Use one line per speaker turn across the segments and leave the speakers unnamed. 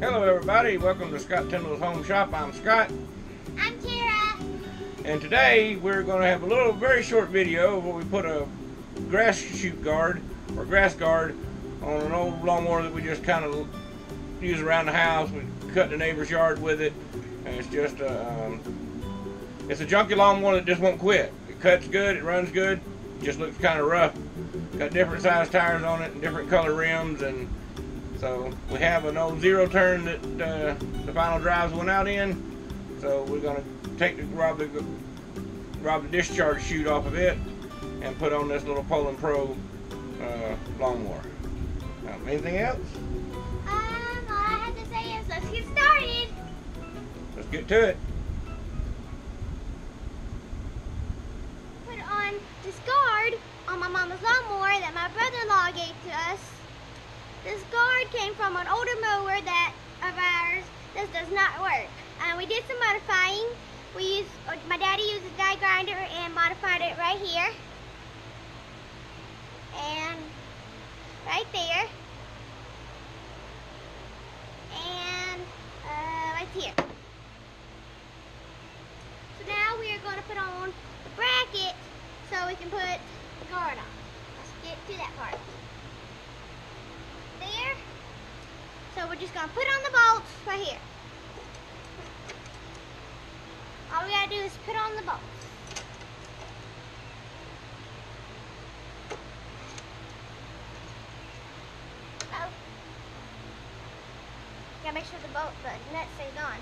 Hello everybody, welcome to Scott and Tera's Home Shop. I'm Scott.
I'm Tera.
And today we're going to have a little very short video where we put a grass chute guard or grass guard on an old lawnmower that we just kind of use around the house. We cut the neighbor's yard with it and it's just a, um, it's a junky lawnmower that just won't quit. It cuts good, it runs good, just looks kind of rough. Got different size tires on it and different color rims and so we have an old zero turn that uh, the final drives went out in. So we're gonna take the rob the rob the discharge chute off of it and put on this little Poulan Pro uh, lawnmower. Now, anything else?
Um, all I have to say is let's get started.
Let's get to it.
Put on this guard on my mama's lawnmower that my brother-in-law gave to us. This guard came from an older mower that of ours that does not work. And we did some modifying. We used, uh, my daddy used a die grinder and modified it right here. And right there. And uh, right here. So now we are going to put on the bracket so we can put the guard on. Let's get to that part. There. So we're just to put on the bolts right here. All we got to do is put on the bolts. Oh. Gotta make sure the bolt, the nut stays on.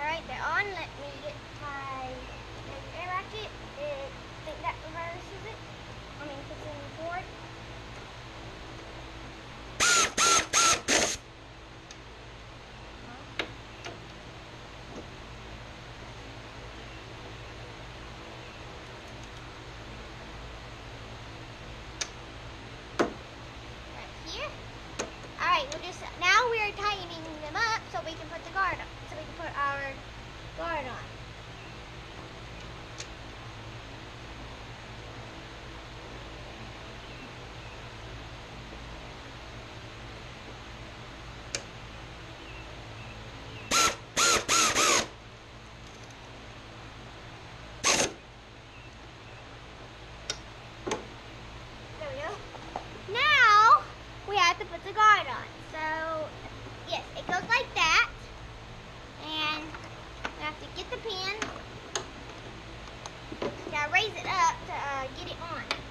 Alright, they're on. Let me get my air ratchet. I think that reverses it. I mean, puts it in forward. Right here. Alright, we'll just, now we're tightening them up so we can put the guard on, so our guard on. There we go. Now we have to put the guard on. So yes, it goes like that. And we have to get the pin. Gotta raise it up to uh, get it on.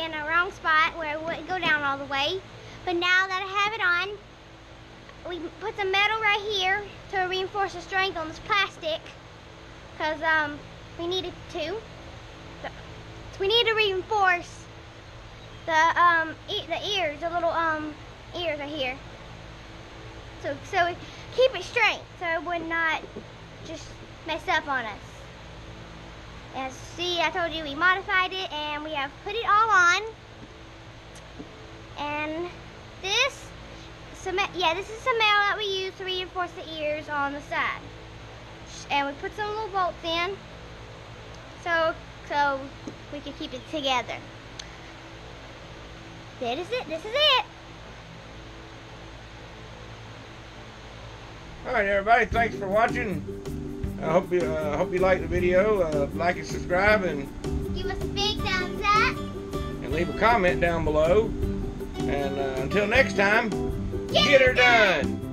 In a wrong spot where it wouldn't go down all the way. But now that I have it on, we put the metal right here to reinforce the strength on this plastic because um, we needed to. So we need to reinforce the um, e the ears, the little um, ears right here. So so keep it straight so it would not just mess up on us. As see, I told you we modified it and we have put it all on. And this yeah, this is some metal that we use to reinforce the ears on the side. And we put some little bolts in so so we can keep it together. That is it. This is it.
All right, everybody. Thanks for watching. I hope you uh, hope you like the video. Uh, like and subscribe, and
give us a big thumbs up,
and leave a comment down below. And uh, until next time,
get,
get her done. done.